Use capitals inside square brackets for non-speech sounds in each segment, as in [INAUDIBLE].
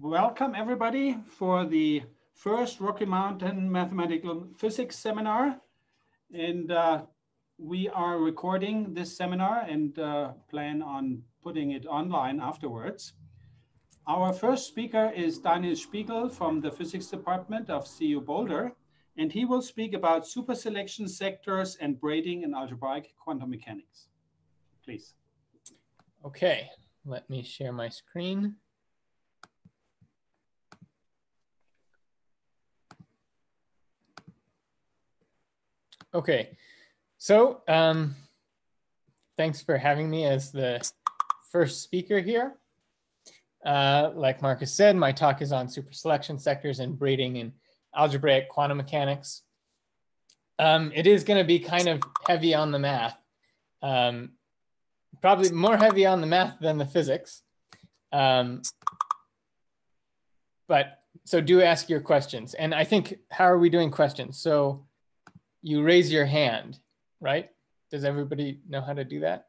welcome everybody for the first Rocky Mountain Mathematical Physics Seminar. And uh, we are recording this seminar and uh, plan on putting it online afterwards. Our first speaker is Daniel Spiegel from the Physics Department of CU Boulder, and he will speak about superselection sectors and braiding in algebraic quantum mechanics. Please. Okay, let me share my screen. Okay, so um, thanks for having me as the first speaker here. Uh, like Marcus said, my talk is on superselection sectors and braiding in algebraic quantum mechanics. Um, it is going to be kind of heavy on the math, um, probably more heavy on the math than the physics. Um, but so do ask your questions. And I think, how are we doing questions? So you raise your hand, right? Does everybody know how to do that?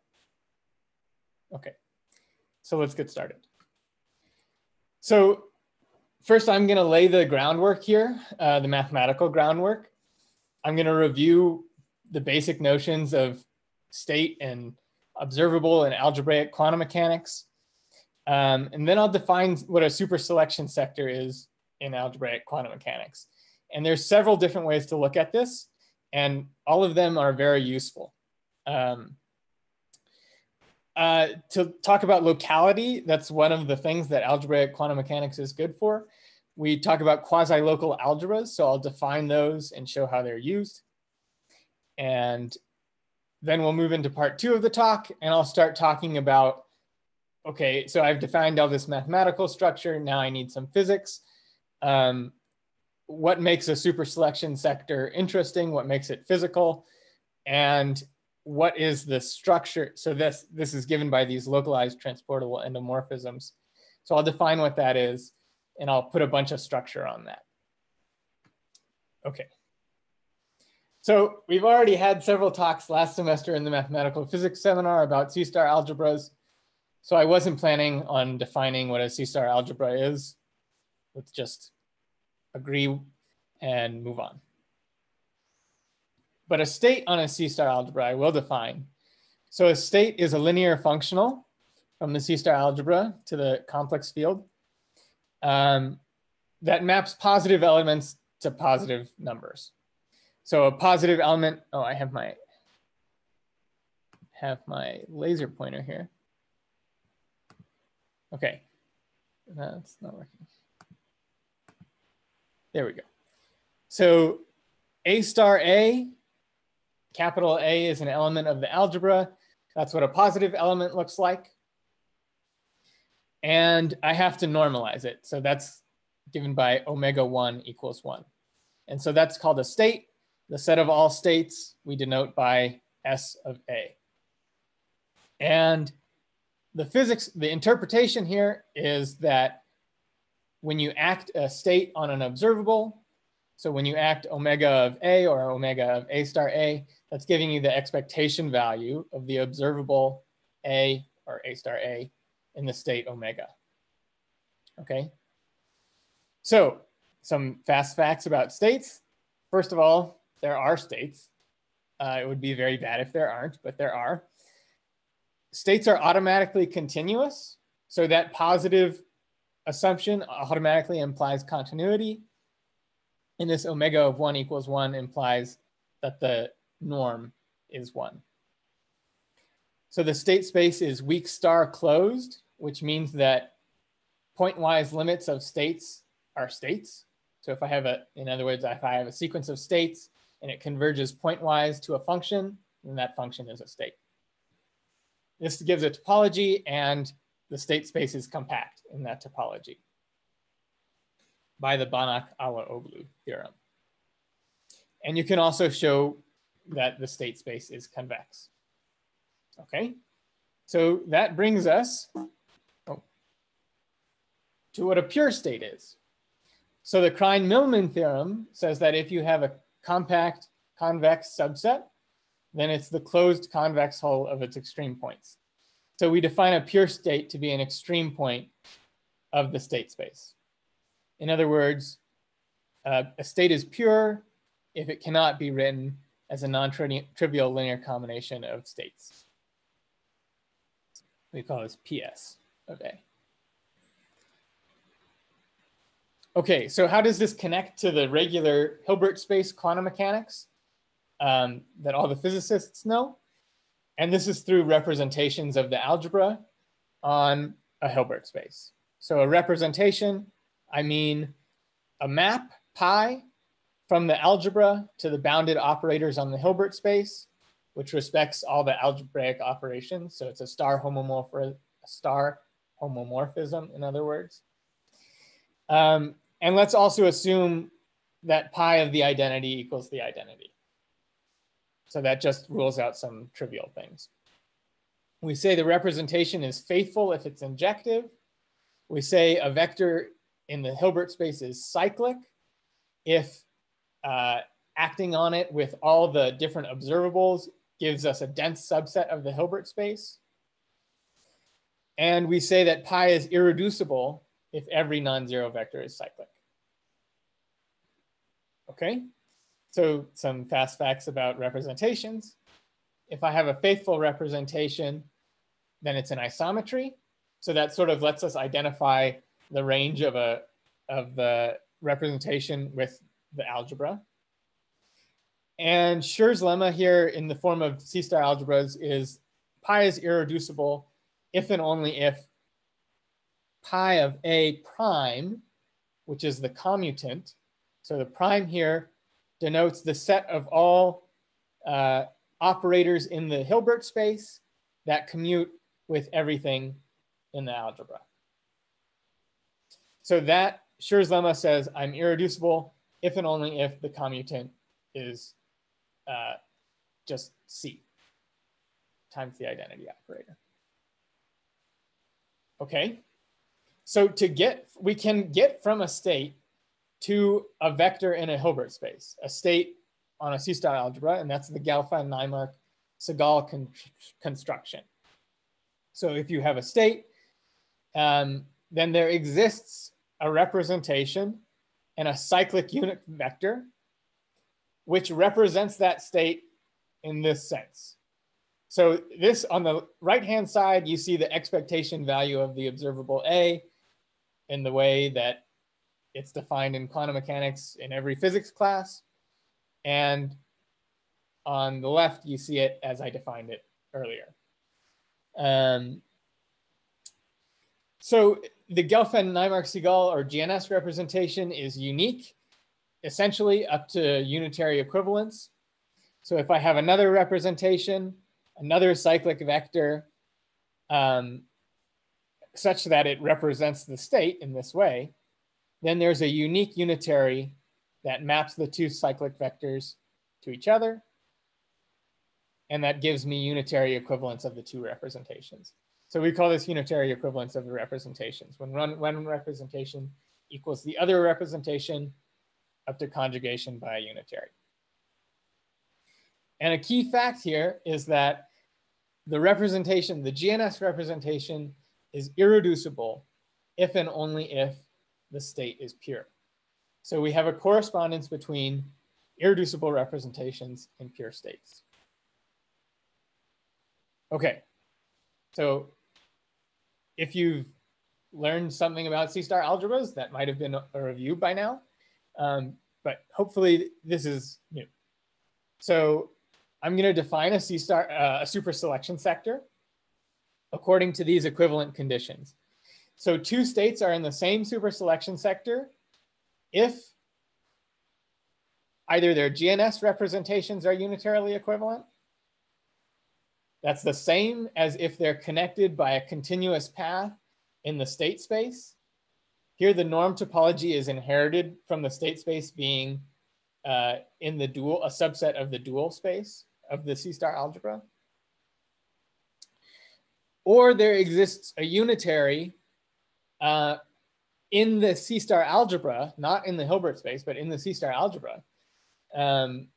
Okay, so let's get started. So first I'm gonna lay the groundwork here, uh, the mathematical groundwork. I'm gonna review the basic notions of state and observable and algebraic quantum mechanics. Um, and then I'll define what a superselection sector is in algebraic quantum mechanics. And there's several different ways to look at this and all of them are very useful. Um, uh, to talk about locality, that's one of the things that algebraic quantum mechanics is good for. We talk about quasi-local algebras, so I'll define those and show how they're used. And then we'll move into part two of the talk, and I'll start talking about, okay, so I've defined all this mathematical structure, now I need some physics. Um, what makes a super selection sector interesting, what makes it physical, and what is the structure. So this, this is given by these localized transportable endomorphisms. So I'll define what that is, and I'll put a bunch of structure on that. Okay. So we've already had several talks last semester in the mathematical physics seminar about C-star algebras. So I wasn't planning on defining what a C-star algebra is. Let's just agree, and move on. But a state on a C-star algebra I will define. So a state is a linear functional from the C-star algebra to the complex field um, that maps positive elements to positive numbers. So a positive element, oh, I have my have my laser pointer here. Okay, that's not working. There we go. So A star A, capital A is an element of the algebra. That's what a positive element looks like. And I have to normalize it. So that's given by omega 1 equals 1. And so that's called a state. The set of all states we denote by S of A. And the physics, the interpretation here is that when you act a state on an observable, so when you act omega of A or omega of A star A, that's giving you the expectation value of the observable A or A star A in the state omega. Okay. So some fast facts about states. First of all, there are states. Uh, it would be very bad if there aren't, but there are. States are automatically continuous. So that positive assumption automatically implies continuity. And this omega of one equals one implies that the norm is one. So the state space is weak star closed, which means that pointwise limits of states are states. So if I have a, in other words, if I have a sequence of states and it converges pointwise to a function, then that function is a state. This gives a topology and the state space is compact in that topology by the Banach-Alaoglu theorem. And you can also show that the state space is convex. Okay, so that brings us oh, to what a pure state is. So the Krein-Milman theorem says that if you have a compact convex subset, then it's the closed convex hull of its extreme points. So we define a pure state to be an extreme point of the state space. In other words, uh, a state is pure if it cannot be written as a non-trivial linear combination of states. We call this PS of A. Okay, so how does this connect to the regular Hilbert space quantum mechanics um, that all the physicists know? And this is through representations of the algebra on a Hilbert space. So a representation, I mean a map, pi, from the algebra to the bounded operators on the Hilbert space, which respects all the algebraic operations. So it's a star homomorph, a star homomorphism, in other words. Um, and let's also assume that pi of the identity equals the identity. So that just rules out some trivial things. We say the representation is faithful if it's injective. We say a vector in the Hilbert space is cyclic if uh, acting on it with all the different observables gives us a dense subset of the Hilbert space. And we say that pi is irreducible if every non-zero vector is cyclic. Okay, so some fast facts about representations. If I have a faithful representation, then it's an isometry. So that sort of lets us identify the range of a of the representation with the algebra. And Schur's lemma here in the form of C-star algebras is pi is irreducible if and only if pi of a prime, which is the commutant. So the prime here denotes the set of all uh, operators in the Hilbert space that commute with everything in the algebra. So that Schur's lemma says I'm irreducible if and only if the commutant is uh, just C times the identity operator. Okay, so to get, we can get from a state to a vector in a Hilbert space, a state on a C-star algebra, and that's the Gelfand-Naimark-Segal con construction. So if you have a state, um, then there exists a representation and a cyclic unit vector, which represents that state in this sense. So this on the right-hand side, you see the expectation value of the observable A in the way that it's defined in quantum mechanics in every physics class. And on the left, you see it as I defined it earlier. Um, so the Gelfand-Naimark-Segal or GNS representation is unique, essentially up to unitary equivalence. So if I have another representation, another cyclic vector, um, such that it represents the state in this way, then there's a unique unitary that maps the two cyclic vectors to each other. And that gives me unitary equivalence of the two representations. So we call this unitary equivalence of the representations. When one, representation equals the other representation up to conjugation by a unitary. And a key fact here is that the representation, the GNS representation is irreducible if and only if the state is pure. So we have a correspondence between irreducible representations and pure states. Okay, so if you've learned something about C-star algebras, that might have been a review by now, um, but hopefully this is new. So I'm going to define a C-star, uh, a super selection sector according to these equivalent conditions. So two states are in the same super selection sector if either their GNS representations are unitarily equivalent that's the same as if they're connected by a continuous path in the state space. Here, the norm topology is inherited from the state space being uh, in the dual, a subset of the dual space of the C-star algebra. Or there exists a unitary uh, in the C-star algebra, not in the Hilbert space, but in the C-star algebra, um,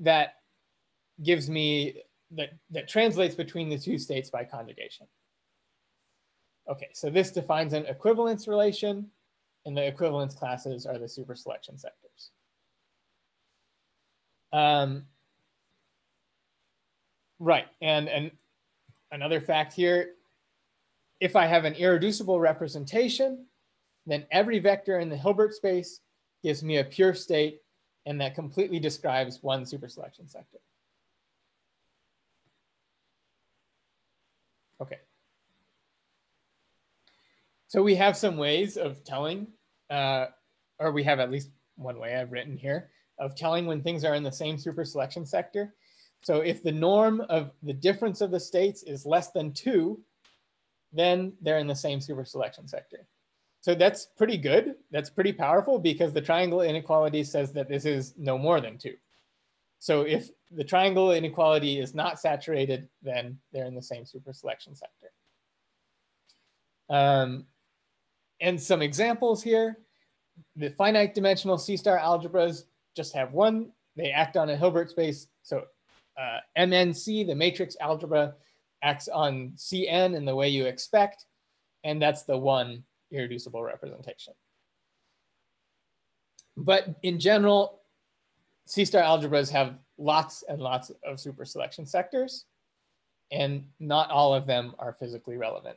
that gives me that, that translates between the two states by conjugation. Okay, so this defines an equivalence relation, and the equivalence classes are the super selection sectors. Um, right, and, and another fact here, if I have an irreducible representation, then every vector in the Hilbert space gives me a pure state, and that completely describes one superselection sector. Okay. So we have some ways of telling, uh, or we have at least one way I've written here, of telling when things are in the same superselection sector. So if the norm of the difference of the states is less than two, then they're in the same super selection sector. So that's pretty good. That's pretty powerful because the triangle inequality says that this is no more than two. So if the triangle inequality is not saturated, then they're in the same super selection sector. Um, and some examples here. The finite dimensional C-star algebras just have one. They act on a Hilbert space. So uh, MNC, the matrix algebra, acts on Cn in the way you expect. And that's the one irreducible representation. But in general, C-star algebras have lots and lots of super selection sectors, and not all of them are physically relevant.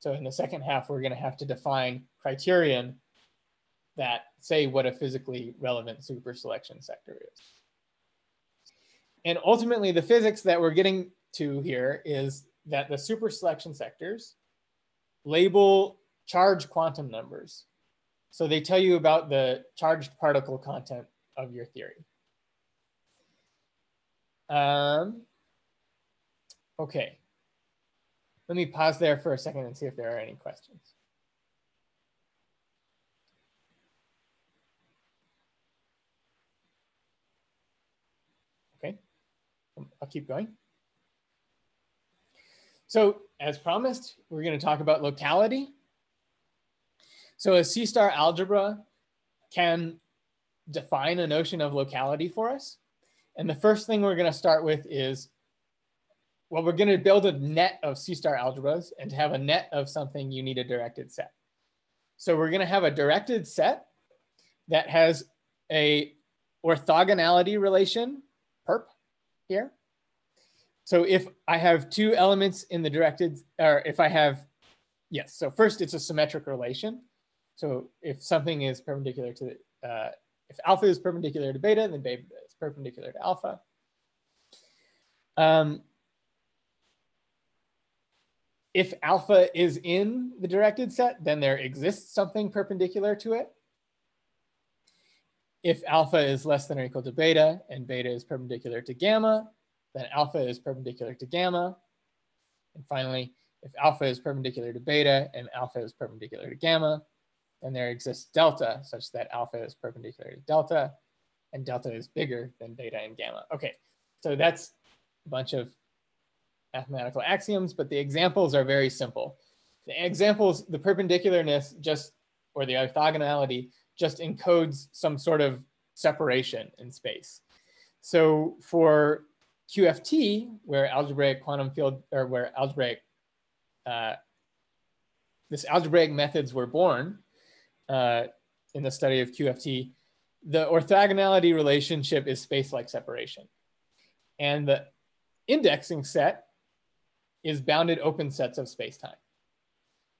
So in the second half, we're going to have to define criterion that say what a physically relevant super selection sector is. And ultimately, the physics that we're getting to here is that the super selection sectors label charge quantum numbers. So they tell you about the charged particle content of your theory. Um, okay. Let me pause there for a second and see if there are any questions. Okay, I'll keep going. So as promised, we're going to talk about locality. So a C-star algebra can define a notion of locality for us. And the first thing we're going to start with is, well, we're going to build a net of C-star algebras and to have a net of something, you need a directed set. So we're going to have a directed set that has a orthogonality relation, perp, here. So if I have two elements in the directed, or if I have, yes, so first it's a symmetric relation. So if something is perpendicular to, uh, if alpha is perpendicular to beta, then beta is perpendicular to alpha. Um, if alpha is in the directed set, then there exists something perpendicular to it. If alpha is less than or equal to beta and beta is perpendicular to gamma, then alpha is perpendicular to gamma. And finally, if alpha is perpendicular to beta and alpha is perpendicular to gamma, then there exists delta such that alpha is perpendicular to delta and delta is bigger than beta and gamma. Okay, so that's a bunch of mathematical axioms, but the examples are very simple. The examples, the perpendicularness just, or the orthogonality just encodes some sort of separation in space. So for QFT, where algebraic quantum field, or where algebraic, uh, this algebraic methods were born, uh, in the study of QFT, the orthogonality relationship is space-like separation. And the indexing set is bounded open sets of space-time.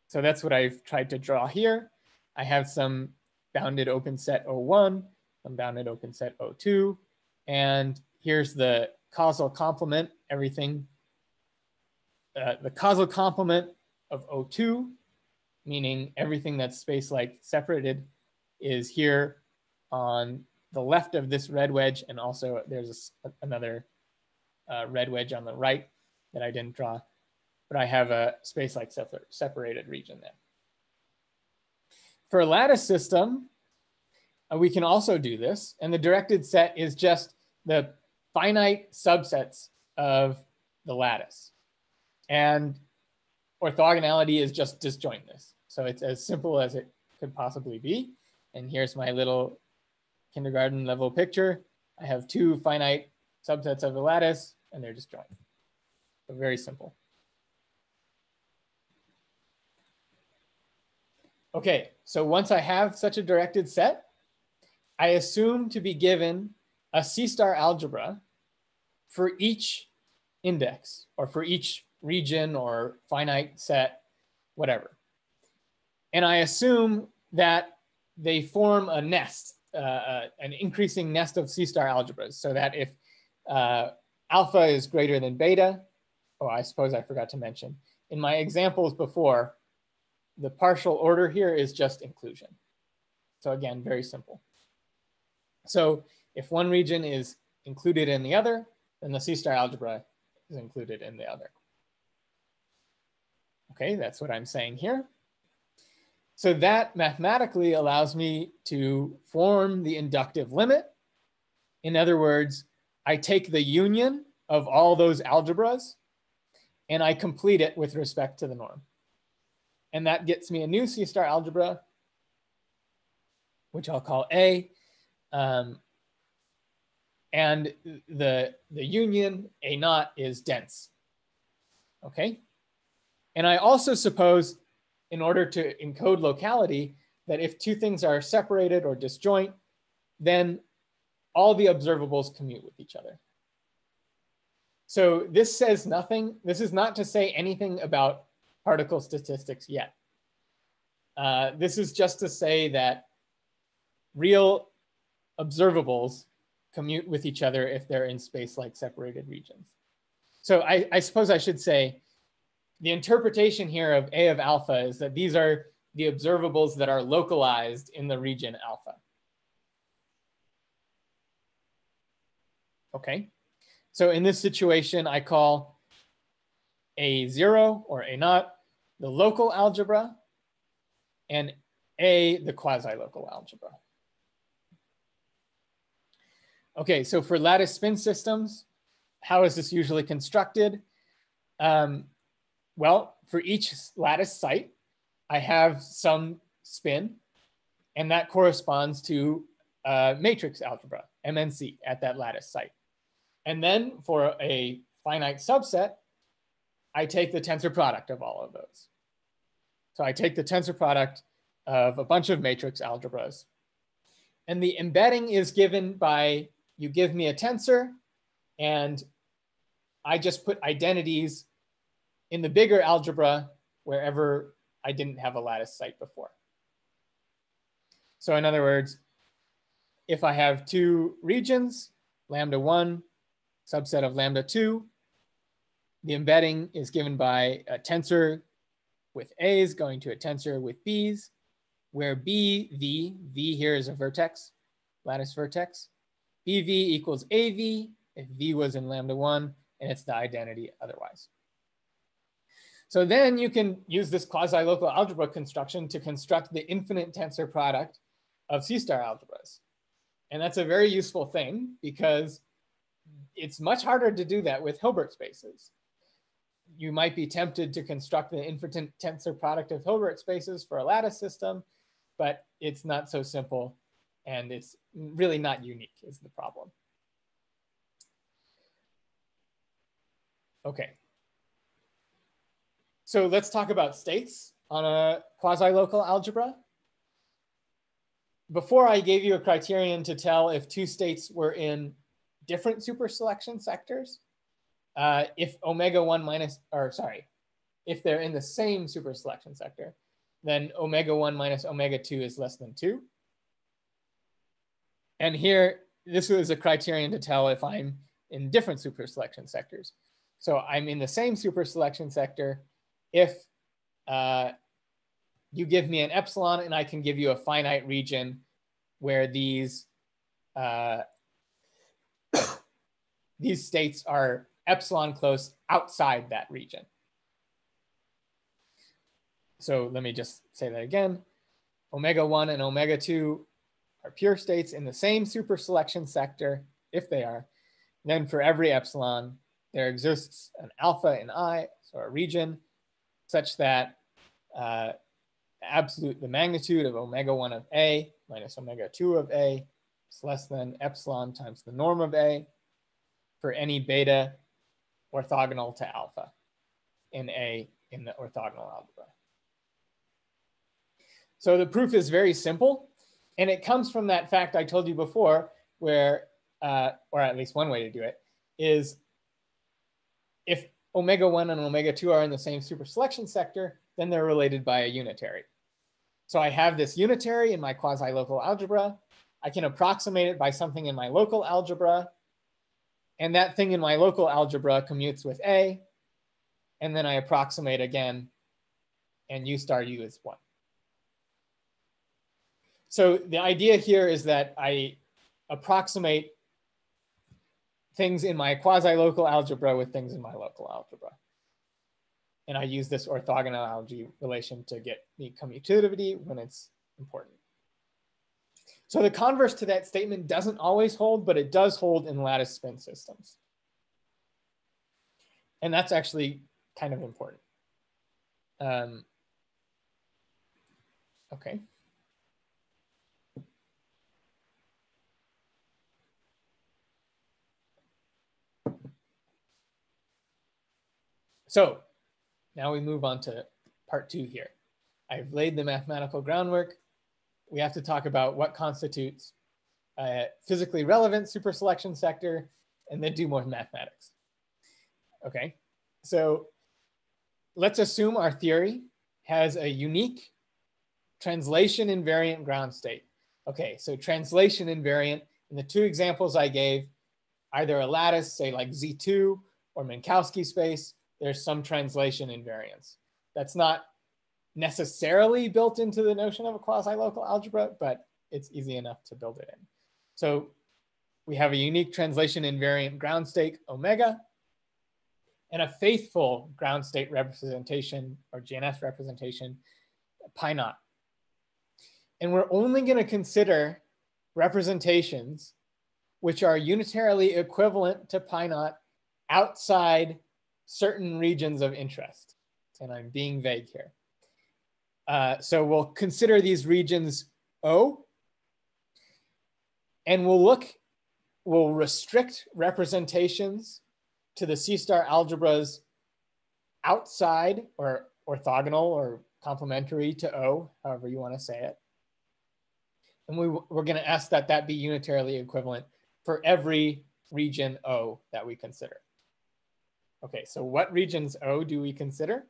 So that's what I've tried to draw here. I have some bounded open set O1, some bounded open set O2, and here's the causal complement, everything. Uh, the causal complement of O2 meaning everything that's space-like separated is here on the left of this red wedge, and also there's a, another uh, red wedge on the right that I didn't draw, but I have a space-like separated region there. For a lattice system, uh, we can also do this, and the directed set is just the finite subsets of the lattice. And orthogonality is just disjointness. So it's as simple as it could possibly be. And here's my little kindergarten level picture. I have two finite subsets of the lattice and they're disjoint. So very simple. Okay, so once I have such a directed set, I assume to be given a C-star algebra for each index or for each region or finite set, whatever. And I assume that they form a nest, uh, uh, an increasing nest of C-star algebras so that if uh, alpha is greater than beta, oh, I suppose I forgot to mention, in my examples before, the partial order here is just inclusion. So again, very simple. So if one region is included in the other, then the C-star algebra is included in the other. Okay, that's what I'm saying here. So that mathematically allows me to form the inductive limit. In other words, I take the union of all those algebras and I complete it with respect to the norm. And that gets me a new C-star algebra, which I'll call A. Um, and the, the union A naught is dense. Okay. And I also suppose in order to encode locality that if two things are separated or disjoint, then all the observables commute with each other. So this says nothing. This is not to say anything about particle statistics yet. Uh, this is just to say that real observables commute with each other if they're in space-like separated regions. So I, I suppose I should say the interpretation here of A of alpha is that these are the observables that are localized in the region alpha. Okay, so in this situation, I call A zero or A naught the local algebra and A the quasi-local algebra. Okay, so for lattice spin systems, how is this usually constructed? Um, well, for each lattice site, I have some spin, and that corresponds to uh, matrix algebra, MNC, at that lattice site. And then for a finite subset, I take the tensor product of all of those. So I take the tensor product of a bunch of matrix algebras. And the embedding is given by you give me a tensor and I just put identities in the bigger algebra wherever I didn't have a lattice site before. So in other words, if I have two regions, lambda one, subset of lambda two, the embedding is given by a tensor with A's going to a tensor with B's, where B, V, V here is a vertex, lattice vertex. BV equals AV if V was in lambda one, and it's the identity otherwise. So then you can use this quasi-local algebra construction to construct the infinite tensor product of C-star algebras. And that's a very useful thing because it's much harder to do that with Hilbert spaces. You might be tempted to construct the infinite tensor product of Hilbert spaces for a lattice system, but it's not so simple and it's really not unique is the problem. Okay, so let's talk about states on a quasi-local algebra. Before I gave you a criterion to tell if two states were in different superselection sectors, uh, if omega one minus, or sorry, if they're in the same superselection sector, then omega one minus omega two is less than two. And here, this was a criterion to tell if I'm in different superselection sectors. So I'm in the same superselection sector, if uh, you give me an epsilon and I can give you a finite region where these uh, [COUGHS] these states are epsilon close outside that region. So let me just say that again. Omega 1 and omega 2 are pure states in the same super selection sector, if they are. Then for every epsilon, there exists an alpha in I, so a region such that uh, absolute, the magnitude of omega 1 of A minus omega 2 of A is less than epsilon times the norm of A for any beta orthogonal to alpha in A in the orthogonal algebra. So the proof is very simple. And it comes from that fact I told you before, where, uh, or at least one way to do it, is if omega 1 and omega 2 are in the same superselection sector, then they're related by a unitary. So I have this unitary in my quasi-local algebra. I can approximate it by something in my local algebra. And that thing in my local algebra commutes with A. And then I approximate again, and U star U is 1. So the idea here is that I approximate things in my quasi-local algebra with things in my local algebra. And I use this orthogonality relation to get the commutativity when it's important. So the converse to that statement doesn't always hold, but it does hold in lattice spin systems. And that's actually kind of important. Um, okay. So now we move on to part two here. I've laid the mathematical groundwork. We have to talk about what constitutes a physically relevant superselection sector and then do more mathematics. Okay, so let's assume our theory has a unique translation invariant ground state. Okay, so translation invariant in the two examples I gave, either a lattice, say like Z2 or Minkowski space, there's some translation invariance. That's not necessarily built into the notion of a quasi-local algebra, but it's easy enough to build it in. So we have a unique translation invariant ground state omega and a faithful ground state representation or GNS representation pi naught. And we're only going to consider representations which are unitarily equivalent to pi naught outside certain regions of interest. And I'm being vague here. Uh, so we'll consider these regions O, and we'll look, we'll restrict representations to the C-star algebras outside or orthogonal or complementary to O, however you want to say it. And we, we're going to ask that that be unitarily equivalent for every region O that we consider. Okay, so what regions O do we consider?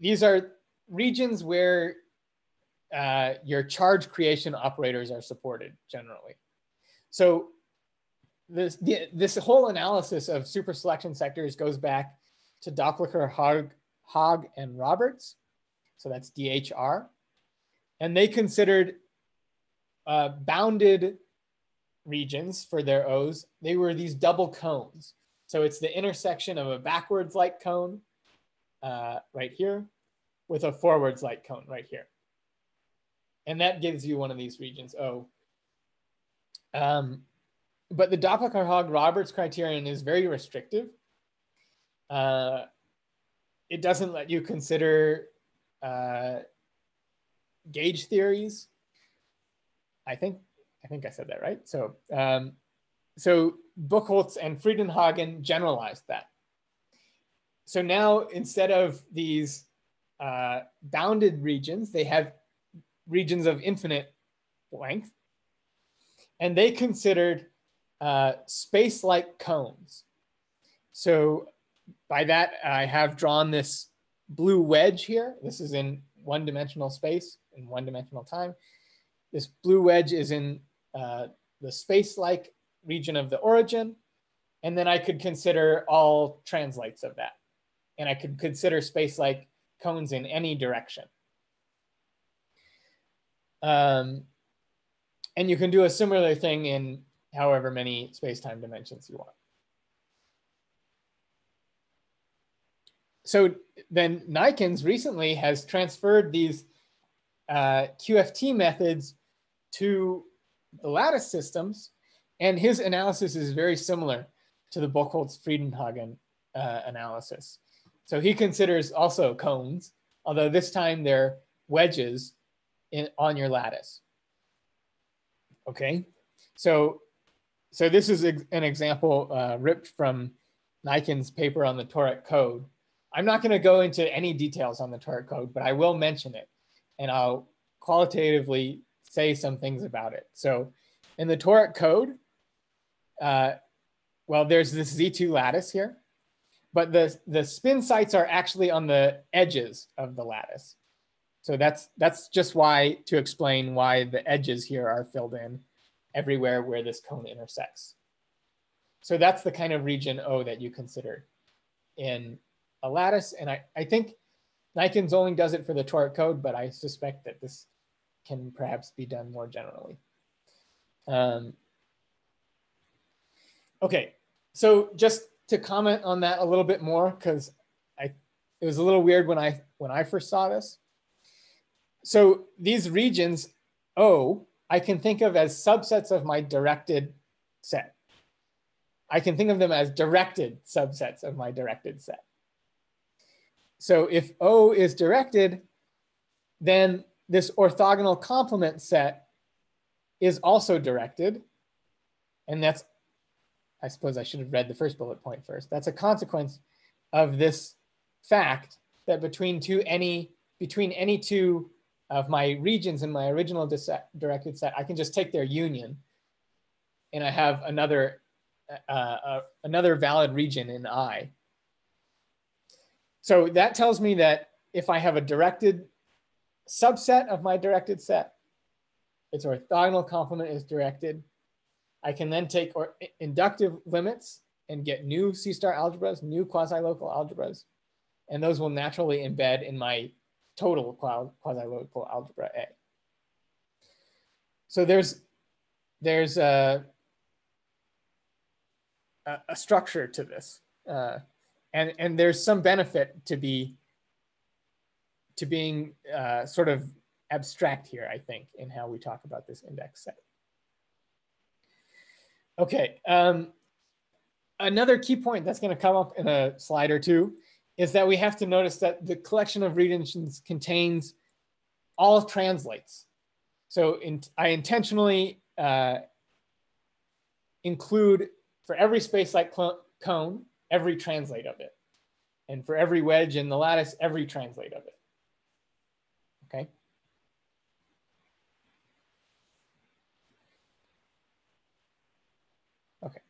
These are regions where uh, your charge creation operators are supported generally. So this, this whole analysis of super selection sectors goes back to Doplicher, Haag, Haag, and Roberts. So that's DHR. And they considered uh, bounded regions for their O's. They were these double cones. So it's the intersection of a backwards light cone uh, right here with a forwards light cone right here. And that gives you one of these regions, O. Um, but the Doplicher-Haag-Roberts criterion is very restrictive. Uh, it doesn't let you consider uh, gauge theories. I think I think I said that right. So um, so Buchholz and Fredenhagen generalized that. So now instead of these uh, bounded regions, they have regions of infinite length. And they considered uh, space-like cones. So by that, I have drawn this blue wedge here. This is in one-dimensional space, in one-dimensional time. This blue wedge is in uh, the space-like region of the origin. And then I could consider all translates of that. And I could consider space like cones in any direction. Um, and you can do a similar thing in however many space-time dimensions you want. So then Naaijkens recently has transferred these uh, QFT methods to the lattice systems and his analysis is very similar to the Buchholz-Fredenhagen uh, analysis. So he considers also cones, although this time they're wedges in, on your lattice. Okay, so, so this is an example uh, ripped from Naaijkens' paper on the toric code. I'm not going to go into any details on the toric code, but I will mention it and I'll qualitatively say some things about it. So in the toric code, uh, well, there's this Z2 lattice here, but the, the spin sites are actually on the edges of the lattice. So that's, that's just why, to explain why the edges here are filled in everywhere where this cone intersects. So that's the kind of region O that you consider in a lattice. And I, I think Naaijkens only does it for the toric code, but I suspect that this can perhaps be done more generally. Um, okay, so just to comment on that a little bit more, because I it was a little weird when I when I first saw this. So these regions O, I can think of as subsets of my directed set. I can think of them as directed subsets of my directed set. So if O is directed, then this orthogonal complement set is also directed. And that's, I suppose I should have read the first bullet point first. That's a consequence of this fact that between two any between any two of my regions in my original directed set, I can just take their union and I have another uh, uh, another valid region in I. So that tells me that if I have a directed subset of my directed set, its orthogonal complement is directed. I can then take or inductive limits and get new C-star algebras, new quasi-local algebras, and those will naturally embed in my total quasi-local algebra A. So there's there's a, a, structure to this. Uh, and and there's some benefit to be to being uh, sort of abstract here, I think, in how we talk about this index set. Okay, um, another key point that's going to come up in a slide or two is that we have to notice that the collection of regions contains all translates. So in, I intentionally uh, include for every space-like cone, every translate of it. And for every wedge in the lattice, every translate of it. Okay. Okay.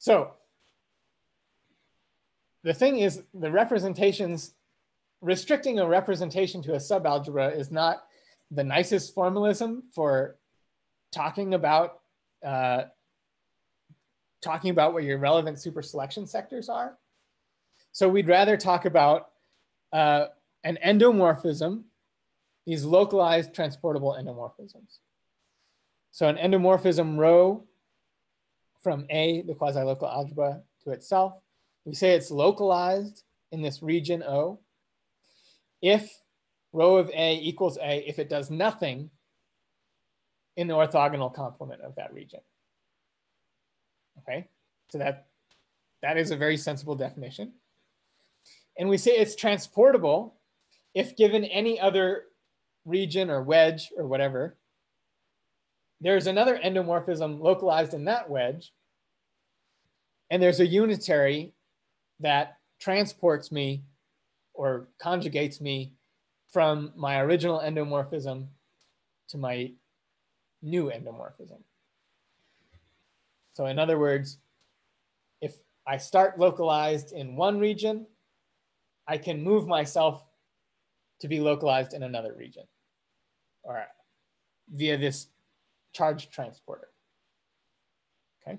So the thing is the representations, restricting a representation to a subalgebra is not the nicest formalism for talking about uh, talking about what your relevant super selection sectors are. So we'd rather talk about uh, an endomorphism, these localized transportable endomorphisms. So an endomorphism rho from A, the quasi-local algebra, to itself. We say it's localized in this region O. If rho of A equals A, if it does nothing in the orthogonal complement of that region. Okay, so that, that is a very sensible definition. And we say it's transportable if given any other region or wedge or whatever. There's another endomorphism localized in that wedge. And there's a unitary that transports me or conjugates me from my original endomorphism to my new endomorphism. So in other words, if I start localized in one region, I can move myself to be localized in another region or via this charge transporter. Okay.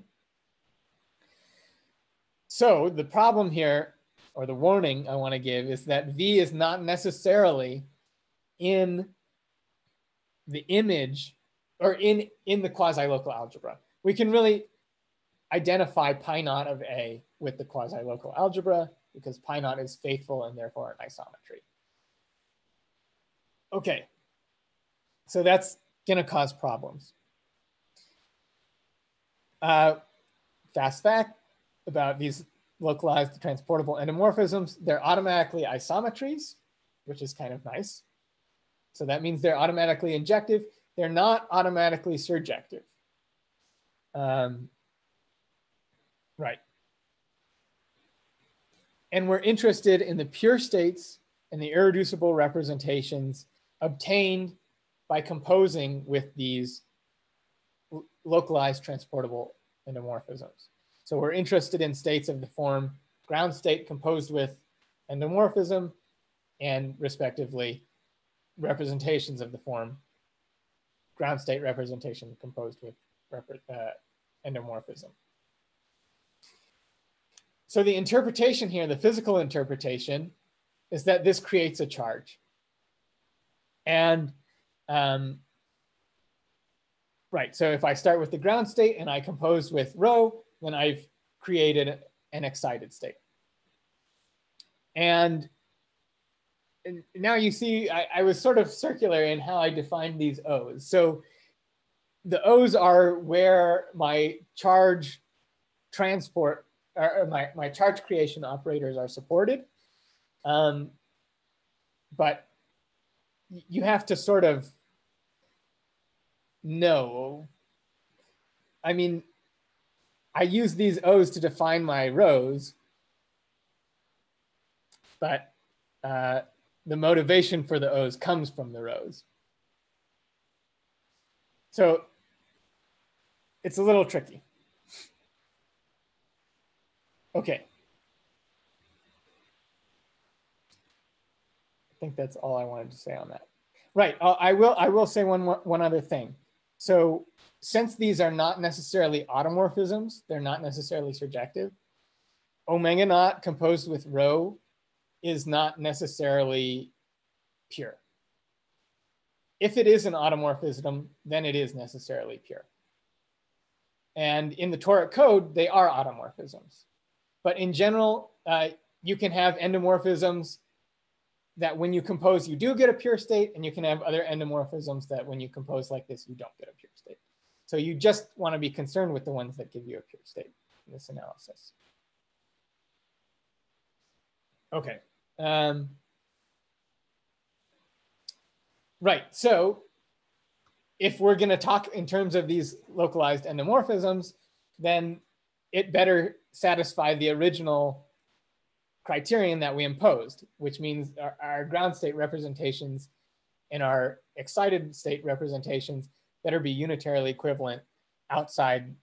So the problem here, or the warning I want to give is that V is not necessarily in the image or in, in the quasi-local algebra. We can really identify pi naught of A with the quasi-local algebra because pi naught is faithful and therefore an isometry. Okay, so that's gonna cause problems. Uh, fast fact about these localized transportable endomorphisms, they're automatically isometries, which is kind of nice. So that means they're automatically injective. They're not automatically surjective. Um, Right. And we're interested in the pure states and the irreducible representations obtained by composing with these localized transportable endomorphisms. So we're interested in states of the form ground state composed with endomorphism and respectively representations of the form ground state representation composed with uh, endomorphism. So the interpretation here, the physical interpretation, is that this creates a charge. And um, right, so if I start with the ground state and I compose with rho, then I've created an excited state. And now you see, I, I, was sort of circular in how I defined these O's. So the O's are where my charge transport, or my, my charge creation operators are supported. Um, but you have to sort of know. I mean, I use these O's to define my rhos, but uh, the motivation for the O's comes from the rhos. So it's a little tricky. Okay. I think that's all I wanted to say on that. Right. Uh, I will. I will say one one other thing. So since these are not necessarily automorphisms, they're not necessarily surjective. Omega naught composed with rho is not necessarily pure. If it is an automorphism, then it is necessarily pure. And in the toric code, they are automorphisms. But in general, uh, you can have endomorphisms that when you compose, you do get a pure state, and you can have other endomorphisms that when you compose like this, you don't get a pure state. So you just want to be concerned with the ones that give you a pure state in this analysis. Okay. Um, right. So if we're going to talk in terms of these localized endomorphisms, then it better satisfy the original criterion that we imposed, which means our, our, ground state representations and our excited state representations better be unitarily equivalent outside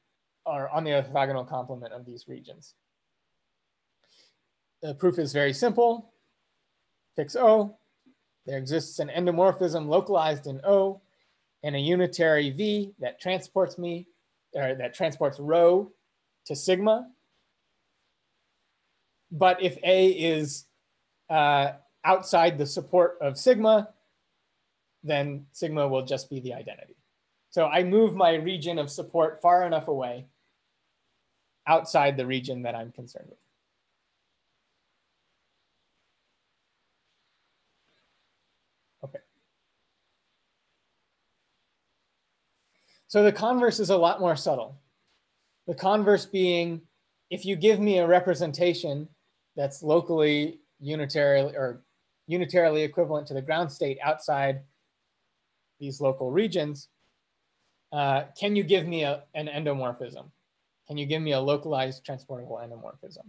or on the orthogonal complement of these regions. The proof is very simple. Fix O. There exists an endomorphism localized in O and a unitary V that transports me, or that transports rho to sigma. But if A is uh, outside the support of sigma, then sigma will just be the identity. So I move my region of support far enough away outside the region that I'm concerned with. Okay. So the converse is a lot more subtle. The converse being, if you give me a representation that's locally unitarily or unitarily equivalent to the ground state outside these local regions, uh, can you give me a, an endomorphism? Can you give me a localized transportable endomorphism?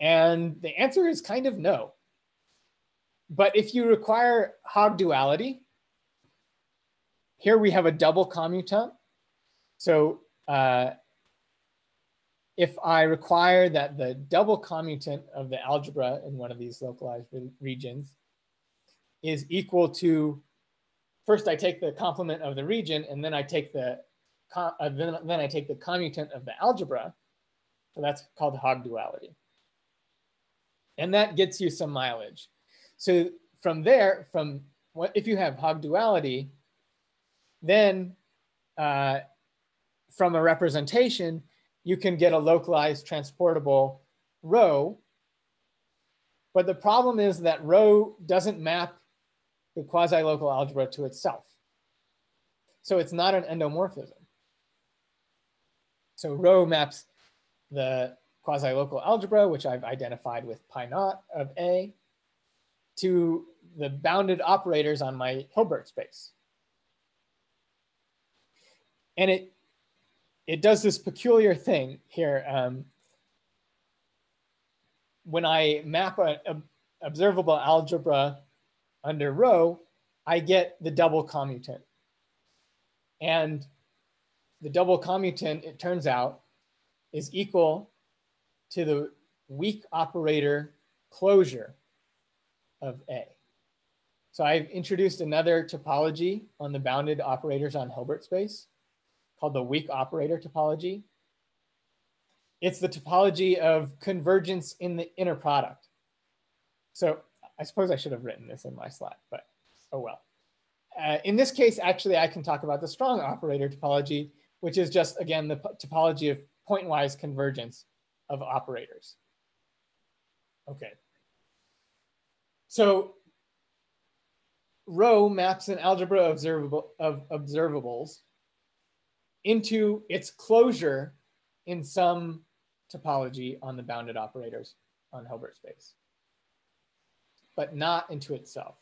And the answer is kind of no. But if you require Haag duality, here we have a double commutant. So uh, if I require that the double commutant of the algebra in one of these localized re regions is equal to, first I take the complement of the region and then I take the, uh, then, then I take the commutant of the algebra. So that's called Haag duality. And that gets you some mileage. So from there, from what if you have Haag duality, then uh, from a representation, you can get a localized transportable rho. But the problem is that rho doesn't map the quasi-local algebra to itself. So it's not an endomorphism. So rho maps the quasi-local algebra, which I've identified with pi naught of A, to the bounded operators on my Hilbert space and it it does this peculiar thing here. Um, when I map a, observable algebra under rho, I get the double commutant. And the double commutant, it turns out, is equal to the weak operator closure of A. So I've introduced another topology on the bounded operators on Hilbert space called the weak operator topology. It's the topology of convergence in the inner product. So I suppose I should have written this in my slide, but oh well. Uh, in this case, actually, I can talk about the strong operator topology, which is just, again, the topology of pointwise convergence of operators. Okay. So rho maps an algebra observable, of observables into its closure in some topology on the bounded operators on Hilbert space, but not into itself.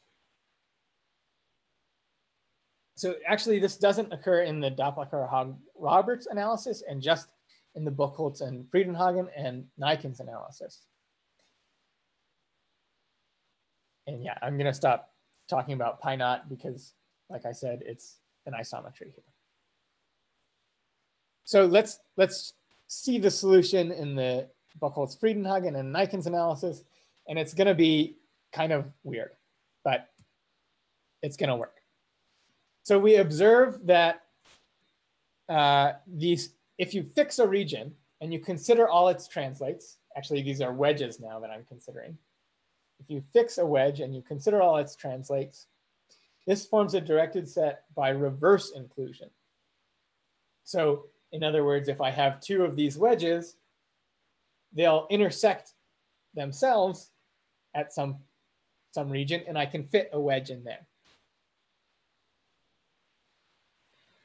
So actually, this doesn't occur in the Doplicher-Roberts analysis and just in the Buchholz and Fredenhagen and Naaijkens analysis. And yeah, I'm gonna stop talking about pi naught because like I said, it's an isometry here. So let's, let's see the solution in the Buchholz Fredenhagen and Naaijkens analysis. And it's gonna be kind of weird, but it's gonna work. So we observe that uh, these, if you fix a region and you consider all its translates, actually these are wedges now that I'm considering. If you fix a wedge and you consider all its translates, this forms a directed set by reverse inclusion. So in other words, if I have two of these wedges, they'll intersect themselves at some, some region and I can fit a wedge in there.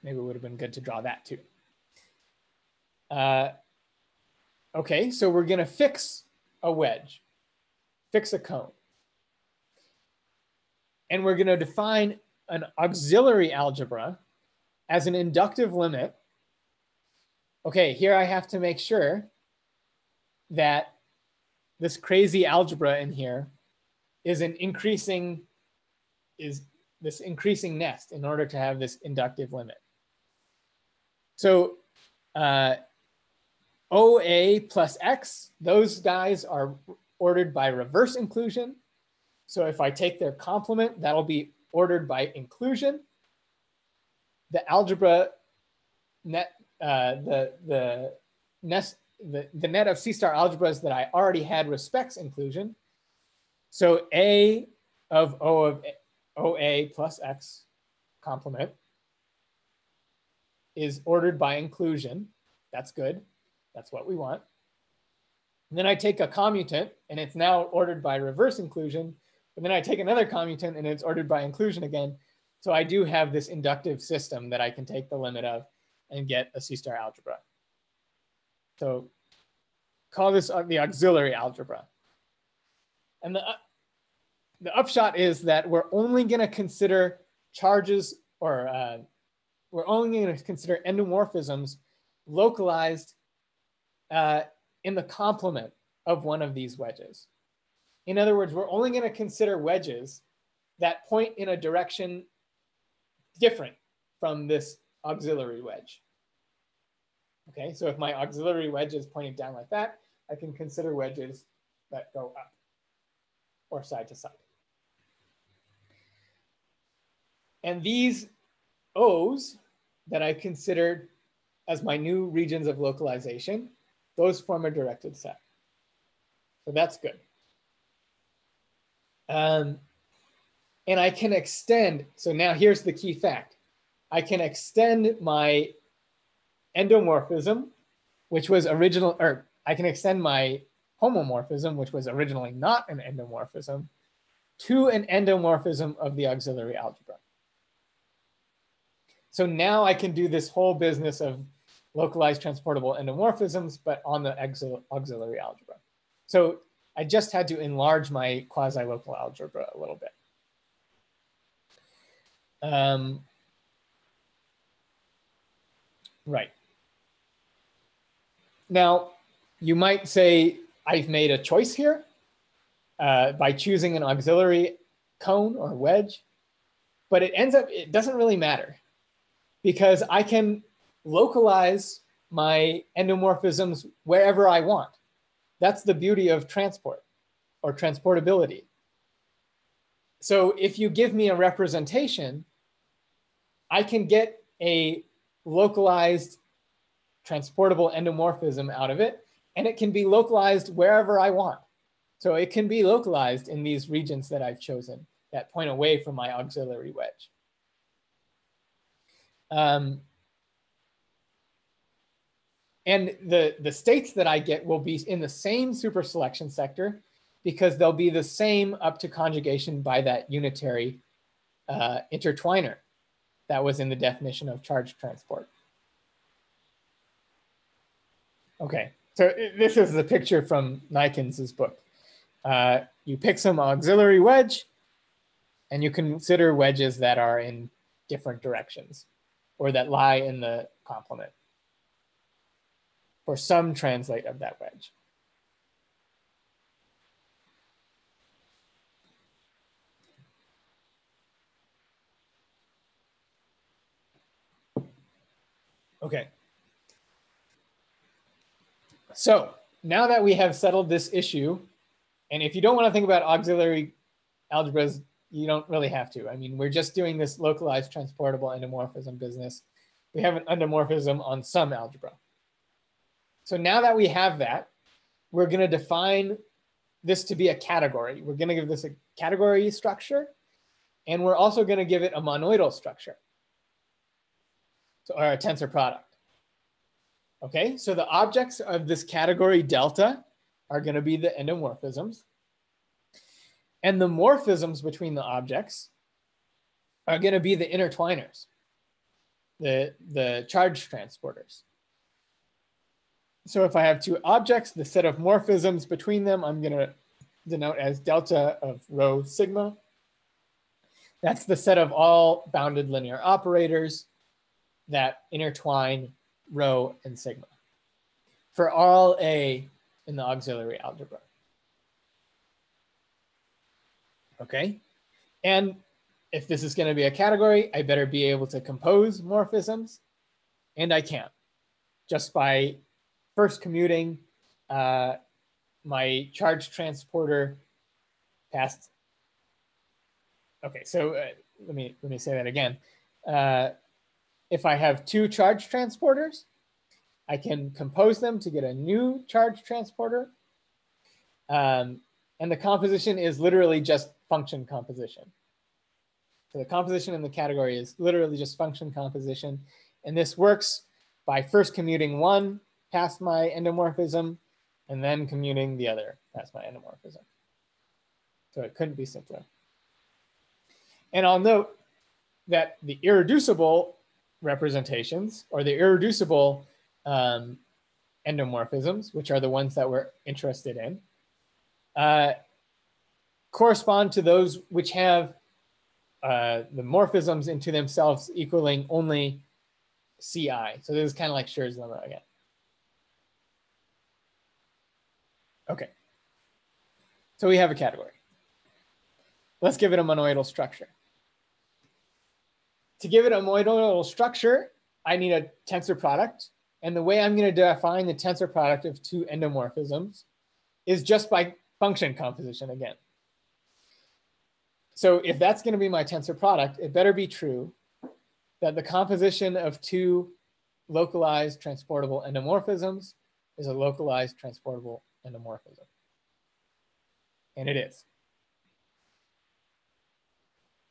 Maybe it would have been good to draw that too. Uh, okay, so we're gonna fix a wedge, fix a cone. And we're gonna define an auxiliary algebra as an inductive limit. Okay, here I have to make sure that this crazy algebra in here is an increasing, is this increasing nest in order to have this inductive limit. So uh, OA plus X, those guys are ordered by reverse inclusion. So if I take their complement, that'll be ordered by inclusion. The algebra net, uh, the, the, nest, the, the net of C star algebras that I already had respects inclusion. So A of O of OA plus X complement is ordered by inclusion. That's good. That's what we want. And then I take a commutant and it's now ordered by reverse inclusion. But then I take another commutant and it's ordered by inclusion again. So I do have this inductive system that I can take the limit of and get a C-star algebra. So call this the auxiliary algebra. And the, the upshot is that we're only going to consider charges or uh, we're only going to consider endomorphisms localized uh, in the complement of one of these wedges. In other words, we're only going to consider wedges that point in a direction different from this auxiliary wedge. Okay, so if my auxiliary wedge is pointing down like that, I can consider wedges that go up or side to side. And these O's that I considered as my new regions of localization, those form a directed set. So that's good. Um, and I can extend, so now here's the key fact. I can extend my endomorphism, which was original, or I can extend my homomorphism, which was originally not an endomorphism, to an endomorphism of the auxiliary algebra. So now I can do this whole business of localized transportable endomorphisms, but on the auxiliary algebra. So I just had to enlarge my quasi-local algebra a little bit. Um, right. Now, you might say, I've made a choice here. uh, by choosing an auxiliary cone or wedge, but it ends up, it doesn't really matter because I can localize my endomorphisms wherever I want. That's the beauty of transport or transportability. So if you give me a representation, I can get a localized transportable endomorphism out of it, and it can be localized wherever I want. So it can be localized in these regions that I've chosen that point away from my auxiliary wedge. Um, and the, the states that I get will be in the same super selection sector because they'll be the same up to conjugation by that unitary uh, intertwiner that was in the definition of charge transport. Okay, so this is the picture from Naaijkens' book. Uh, you pick some auxiliary wedge and you consider wedges that are in different directions or that lie in the complement for some translate of that wedge. Okay. So now that we have settled this issue, and if you don't want to think about auxiliary algebras, you don't really have to. I mean, we're just doing this localized transportable endomorphism business. We have an endomorphism on some algebra. So now that we have that, we're going to define this to be a category. We're going to give this a category structure, and we're also going to give it a monoidal structure, or a tensor product. Okay, so the objects of this category delta are going to be the endomorphisms. And the morphisms between the objects are going to be the intertwiners, the, the charge transporters. So if I have two objects, the set of morphisms between them, I'm going to denote as delta of rho sigma. That's the set of all bounded linear operators that intertwine rho and sigma for all A in the auxiliary algebra. Okay, and if this is going to be a category, I better be able to compose morphisms, and I can't just by first commuting uh, my charge transporter past. Okay, so uh, let me let me say that again. Uh, if I have two charge transporters, I can compose them to get a new charge transporter. Um, and the composition is literally just function composition. So the composition in the category is literally just function composition. And this works by first commuting one past my endomorphism and then commuting the other past my endomorphism. So it couldn't be simpler. And I'll note that the irreducible representations or the irreducible um, endomorphisms, which are the ones that we're interested in, uh, correspond to those which have uh, the morphisms into themselves equaling only CI. So this is kind of like Schur's lemma again. Okay. So we have a category. Let's give it a monoidal structure. To give it a monoidal structure, I need a tensor product. And the way I'm going to define the tensor product of two endomorphisms is just by function composition again. So if that's going to be my tensor product, it better be true that the composition of two localized transportable endomorphisms is a localized transportable endomorphism. And it is.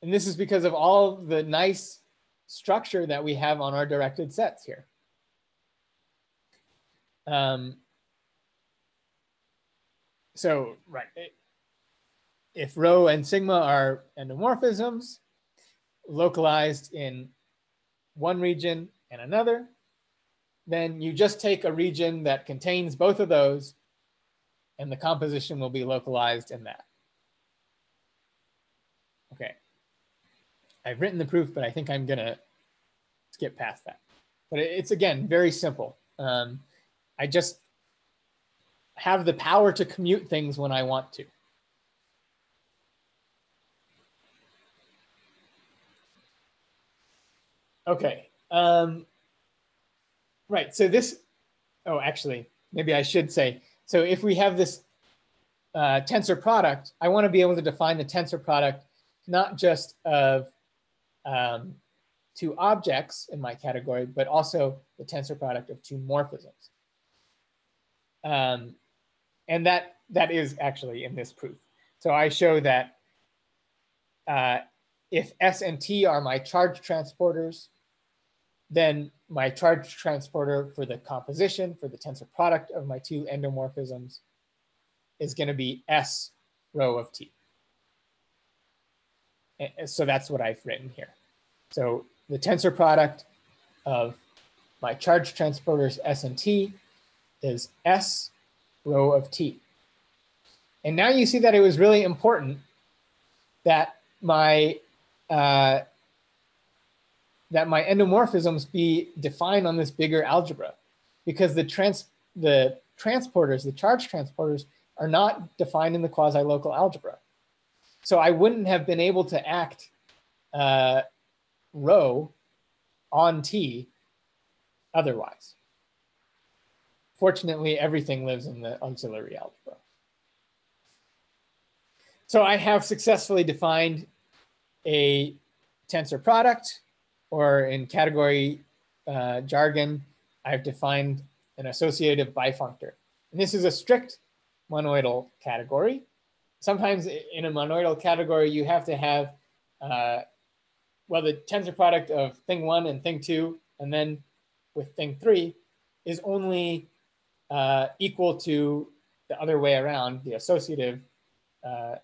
And this is because of all the nice structure that we have on our directed sets here. Um, so, right, if rho and sigma are endomorphisms localized in one region and another, then you just take a region that contains both of those and the composition will be localized in that. I've written the proof, but I think I'm gonna skip past that. But it's again very simple. Um, I just have the power to commute things when I want to. Okay. Um, right. So this, oh, actually, maybe I should say, so if we have this uh, tensor product, I want to be able to define the tensor product, not just of um, two objects in my category, but also the tensor product of two morphisms. Um, and that, that is actually in this proof. So I show that uh, if S and T are my charge transporters, then my charge transporter for the composition, for the tensor product of my two endomorphisms is going to be S rho of T. So that's what I've written here. So the tensor product of my charge transporters S and T is S rho of T. And now you see that it was really important that my uh, that my endomorphisms be defined on this bigger algebra because the trans the transporters, the charge transporters are not defined in the quasi-local algebra. So I wouldn't have been able to act uh, rho on T otherwise. Fortunately, everything lives in the auxiliary algebra. So I have successfully defined a tensor product, or in category uh, jargon, I've defined an associative bifunctor. And this is a strict monoidal category. Sometimes in a monoidal category, you have to have, uh, well, the tensor product of thing one and thing two, and then with thing three is only uh, equal to the other way around, the associative, uh,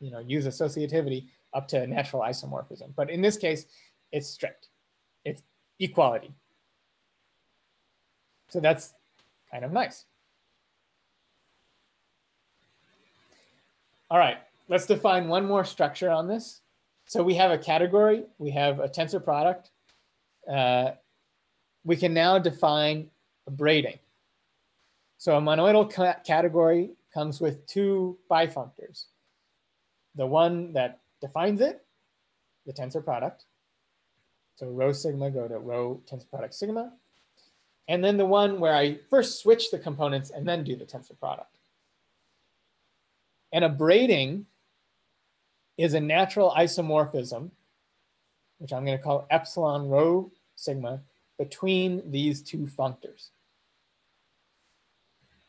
you know, use associativity up to natural isomorphism. But in this case, it's strict. It's equality. So that's kind of nice. All right, let's define one more structure on this. So we have a category, we have a tensor product. Uh, we can now define a braiding. So a monoidal ca category comes with two bifunctors. The one that defines it, the tensor product. So rho sigma go to rho tensor product sigma. And then the one where I first switch the components and then do the tensor product. And a braiding is a natural isomorphism, which I'm going to call epsilon rho sigma, between these two functors.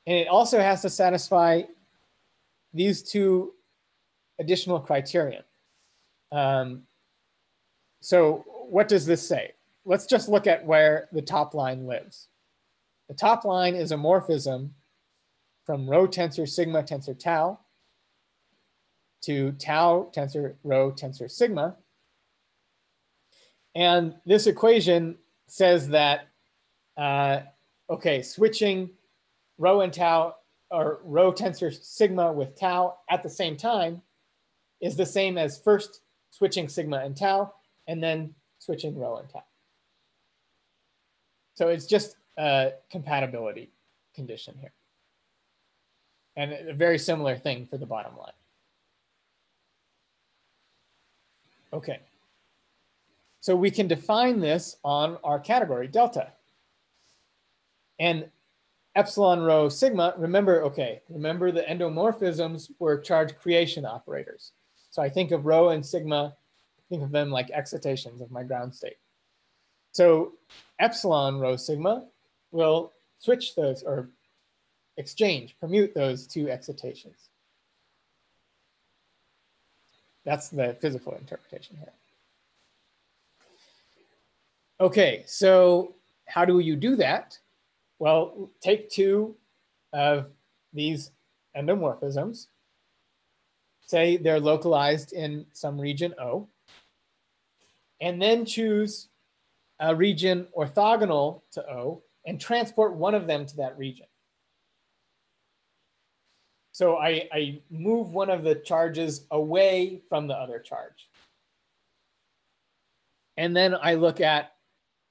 And it also has to satisfy these two additional criterion. Um, so what does this say? Let's just look at where the top line lives. The top line is a morphism from rho tensor sigma tensor tau to tau tensor rho tensor sigma. And this equation says that, uh, okay, switching rho and tau or rho tensor sigma with tau at the same time is the same as first switching sigma and tau, and then switching rho and tau. So it's just a compatibility condition here. And a very similar thing for the bottom line. Okay. So we can define this on our category delta. And epsilon rho sigma, remember, okay, remember the endomorphisms were charge creation operators. So I think of rho and sigma, think of them like excitations of my ground state. So epsilon rho sigma will switch those or exchange, permute those two excitations. That's the physical interpretation here. Okay, so how do you do that? Well, take two of these endomorphisms say they're localized in some region O, and then choose a region orthogonal to O and transport one of them to that region. So I, I move one of the charges away from the other charge. And then I look at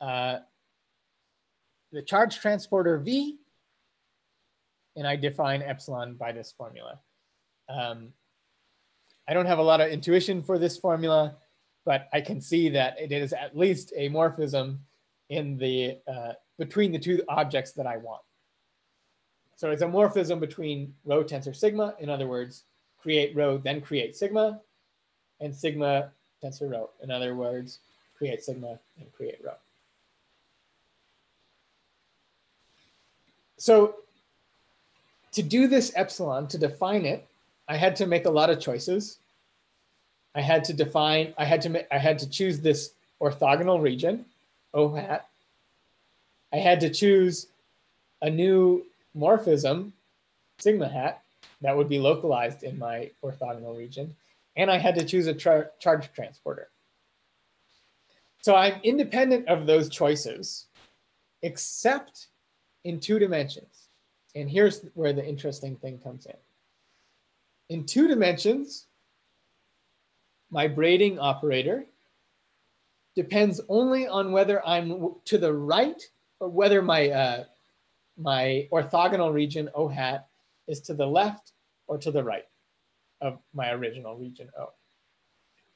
uh, the charge transporter V, and I define epsilon by this formula. Um, I don't have a lot of intuition for this formula. but I can see that it is at least a morphism in the uh, between the two objects that I want. So it's a morphism between rho tensor sigma, in other words, create rho, then create sigma, and sigma tensor rho. In other words, create sigma and create rho. So to do this epsilon, to define it, I had to make a lot of choices. I had to define, I had to, I had to choose this orthogonal region, O hat. I had to choose a new morphism, sigma hat, that would be localized in my orthogonal region. And I had to choose a charge transporter. So I'm independent of those choices, except in two dimensions. And here's where the interesting thing comes in. In two dimensions, my braiding operator depends only on whether I'm to the right or whether my, uh, my orthogonal region O hat is to the left or to the right of my original region O.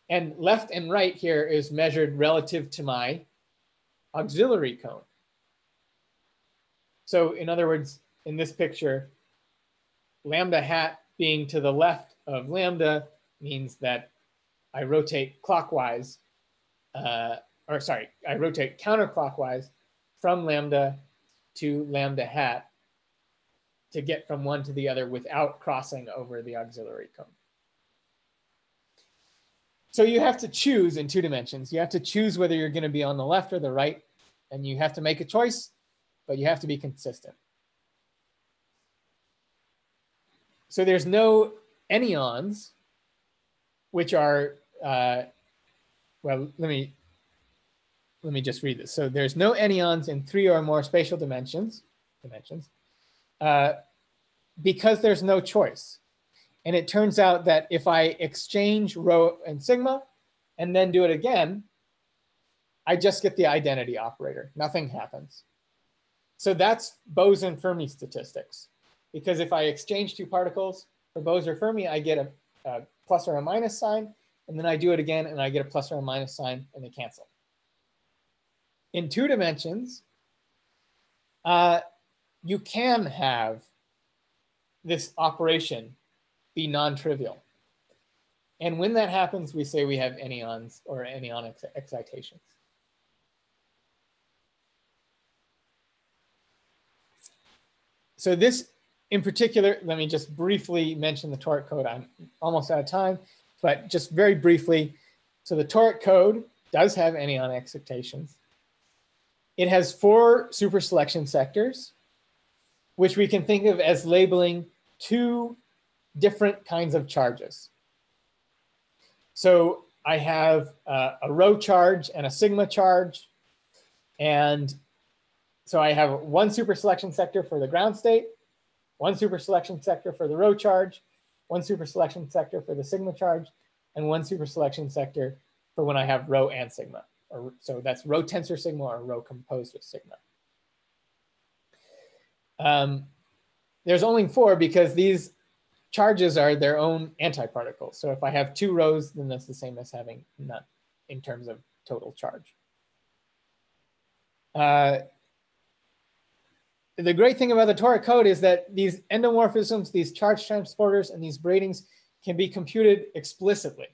And left and right here is measured relative to my auxiliary cone. So in other words, in this picture, lambda hat being to the left of lambda means that I rotate clockwise, uh, or sorry, I rotate counterclockwise from lambda to lambda hat to get from one to the other without crossing over the auxiliary cone. So you have to choose in two dimensions. You have to choose whether you're going to be on the left or the right, and you have to make a choice, but you have to be consistent. So there's no anyons, which are, uh, well, let me, let me just read this. So there's no anyons in three or more spatial dimensions, dimensions, uh, because there's no choice. And it turns out that if I exchange rho and sigma and then do it again, I just get the identity operator. Nothing happens. So that's Bose and Fermi statistics. Because if I exchange two particles for Bose or Fermi, I get a, a plus or a minus sign. And then I do it again and I get a plus or a minus sign and they cancel. In two dimensions, uh, you can have this operation be non-trivial. And when that happens, we say we have anyons or anyonic excitations. So this in particular, let me just briefly mention the toric code. I'm almost out of time, but just very briefly. So the toric code does have anyonic excitations. It has four super selection sectors, which we can think of as labeling two different kinds of charges. So I have uh, a rho charge and a sigma charge. And so I have one super selection sector for the ground state, one super selection sector for the rho charge, one super selection sector for the sigma charge, and one super selection sector for when I have rho and sigma. Or, so that's rho tensor sigma or rho composed with sigma. Um, there's only four because these charges are their own antiparticles. So if I have two rhos, then that's the same as having none in terms of total charge. Uh, the great thing about the toric code is that these endomorphisms, these charge transporters, and these braidings can be computed explicitly.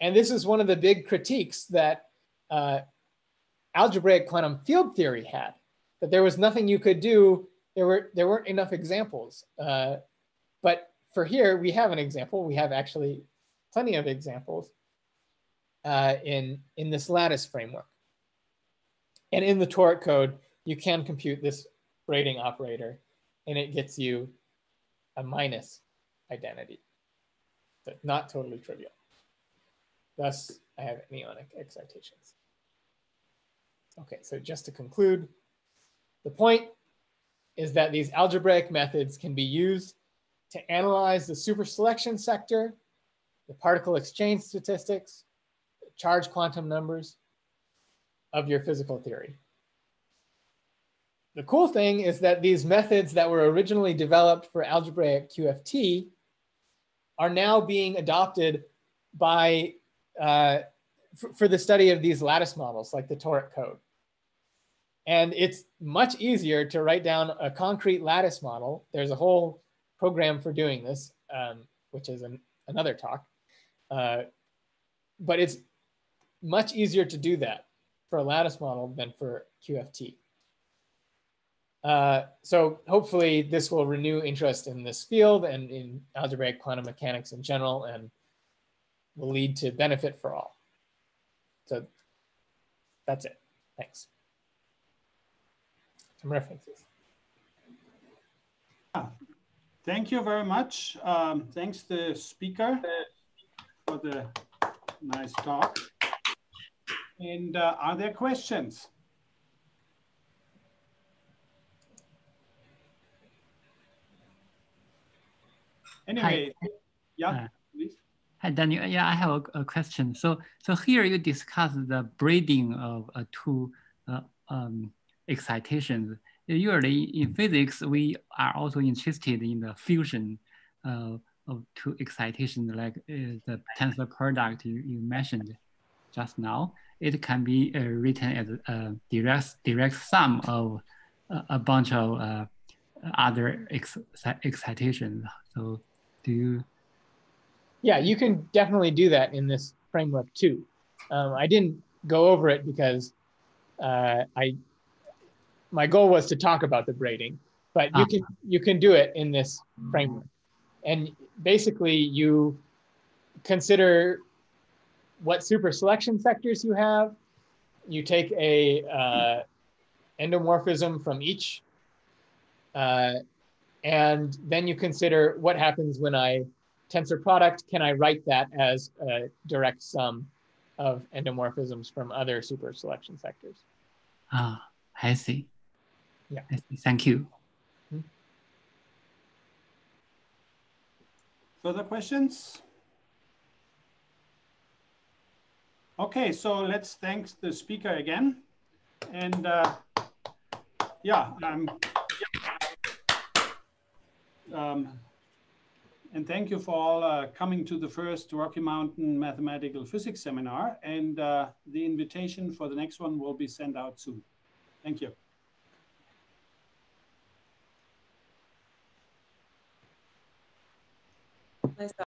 And this is one of the big critiques that uh, algebraic quantum field theory had, that there was nothing you could do. There, were, there weren't enough examples. Uh, but for here, we have an example. We have actually plenty of examples uh, in, in this lattice framework. And in the toric code, you can compute this braiding operator and it gets you a minus identity. So not totally trivial. Thus, I have anyonic excitations. Okay, so just to conclude, the point is that these algebraic methods can be used to analyze the superselection sector, the particle exchange statistics, charge quantum numbers of your physical theory. The cool thing is that these methods that were originally developed for algebraic QFT are now being adopted by uh, for, for the study of these lattice models like the toric code. And it's much easier to write down a concrete lattice model. There's a whole program for doing this, um, which is an, another talk. Uh, but it's much easier to do that for a lattice model than for QFT. Uh, so hopefully this will renew interest in this field and in algebraic quantum mechanics in general and will lead to benefit for all. So that's it. Thanks. Some references. Thank you very much. Um, thanks the speaker for the nice talk. And uh, are there questions? Anyway, Hi. yeah, uh, please. Hi, Daniel. Yeah, I have a, a, question. So, so here you discuss the braiding of uh, two uh, um, excitations. Usually in physics, we are also interested in the fusion uh, of two excitations, like uh, the tensor product you, you mentioned just now. It can be uh, written as a direct, direct sum of a bunch of other ex excitations. So do you? Yeah, you can definitely do that in this framework too. Um, I didn't go over it because uh, I my goal was to talk about the braiding, but you ah. can you can do it in this framework, and basically you consider what super selection sectors you have. You take a uh, endomorphism from each uh, and then you consider what happens when I tensor product. Can I write that as a direct sum of endomorphisms from other super selection sectors? Ah, I see. Yeah. I see. Thank you. Hmm. Further questions? Okay, so let's thank the speaker again. And uh, yeah, um, um, and thank you for all uh, coming to the first Rocky Mountain Mathematical Physics Seminar. And uh, the invitation for the next one will be sent out soon. Thank you.